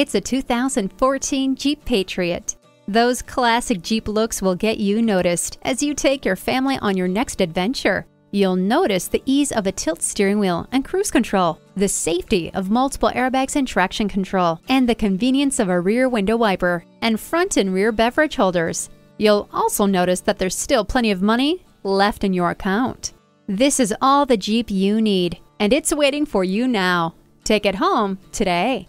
It's a 2014 Jeep Patriot. Those classic Jeep looks will get you noticed as you take your family on your next adventure. You'll notice the ease of a tilt steering wheel and cruise control, the safety of multiple airbags and traction control, and the convenience of a rear window wiper and front and rear beverage holders. You'll also notice that there's still plenty of money left in your account. This is all the Jeep you need, and it's waiting for you now. Take it home today.